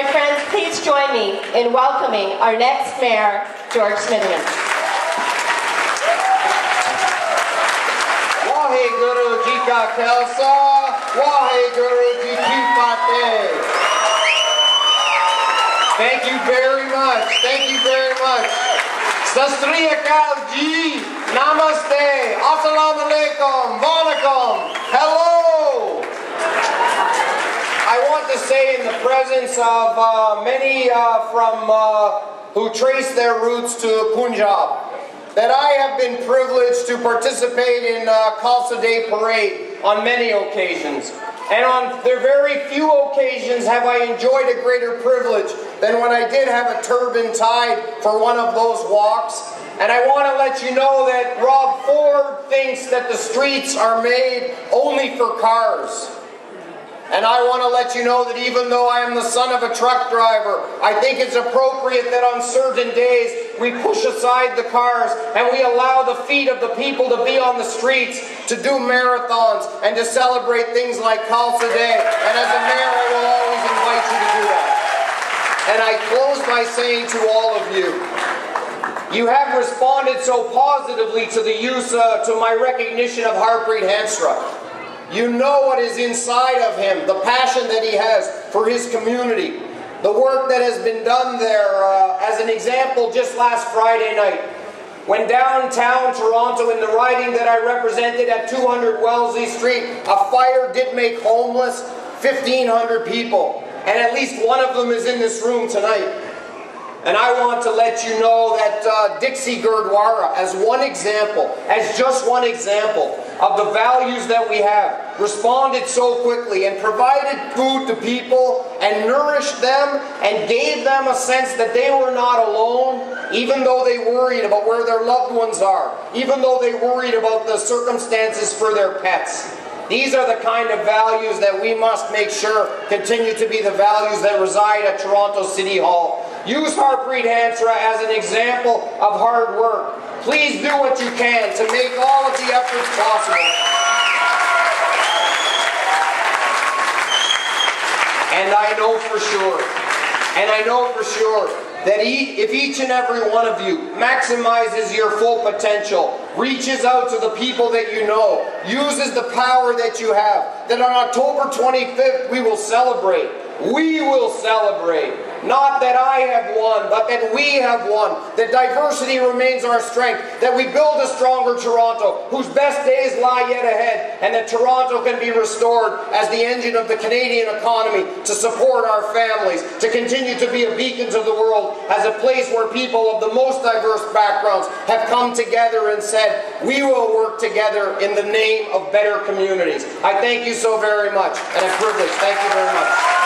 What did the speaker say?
My friends, please join me in welcoming our next mayor, George Smitherman. Waheguru Ji Ka Khalsa, Waheguru Ji Ki. Thank you very much. Thank you very much. Sat Sri Akal Ji, Namaste, Assalamu Alaikum, Vanakkam, To say in the presence of uh, many uh, from uh, who trace their roots to Punjab that I have been privileged to participate in uh, Khalsa Day Parade on many occasions. And on their very few occasions have I enjoyed a greater privilege than when I did have a turban tied for one of those walks. And I want to let you know that Rob Ford thinks that the streets are made only for cars. And I want to let you know that even though I am the son of a truck driver, I think it's appropriate that on certain days we push aside the cars and we allow the feet of the people to be on the streets to do marathons and to celebrate things like Khalsa Day. And as a mayor, I will always invite you to do that. And I close by saying to all of you, you have responded so positively to the use, uh, to my recognition of Harpreet Hansra. You know what is inside of him, the passion that he has for his community, the work that has been done there. Uh, as an example, just last Friday night, when downtown Toronto, in the riding that I represented at 200 Wellesley Street, a fire did make homeless 1,500 people. And at least one of them is in this room tonight. And I want to let you know that uh, Dixie Gurdwara, as one example, as just one example of the values that we have, responded so quickly and provided food to people and nourished them and gave them a sense that they were not alone, even though they worried about where their loved ones are, even though they worried about the circumstances for their pets. These are the kind of values that we must make sure continue to be the values that reside at Toronto City Hall. Use Harpreet Hansra as an example of hard work. Please do what you can to make all efforts possible. And I know for sure, and I know for sure that if each and every one of you maximizes your full potential, reaches out to the people that you know, uses the power that you have, that on October 25th we will celebrate. We will celebrate. Not that I have won, but that we have won. That diversity remains our strength. That we build a stronger Toronto, whose best days lie yet ahead. And that Toronto can be restored as the engine of the Canadian economy to support our families, to continue to be a beacon to the world as a place where people of the most diverse backgrounds have come together and said, we will work together in the name of better communities. I thank you so very much and a privilege. Thank you very much.